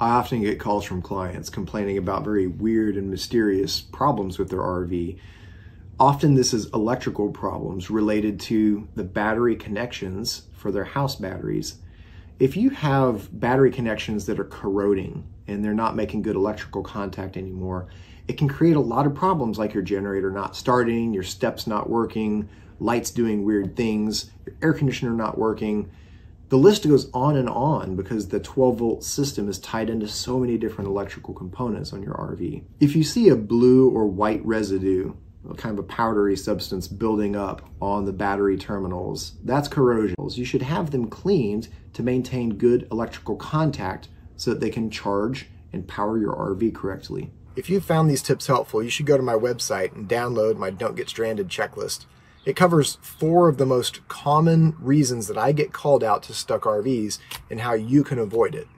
I often get calls from clients complaining about very weird and mysterious problems with their RV. Often this is electrical problems related to the battery connections for their house batteries. If you have battery connections that are corroding and they're not making good electrical contact anymore, it can create a lot of problems like your generator not starting, your steps not working, lights doing weird things, your air conditioner not working. The list goes on and on because the 12 volt system is tied into so many different electrical components on your RV. If you see a blue or white residue, a kind of a powdery substance building up on the battery terminals, that's corrosion. You should have them cleaned to maintain good electrical contact so that they can charge and power your RV correctly. If you found these tips helpful, you should go to my website and download my Don't Get Stranded checklist. It covers four of the most common reasons that I get called out to stuck RVs and how you can avoid it.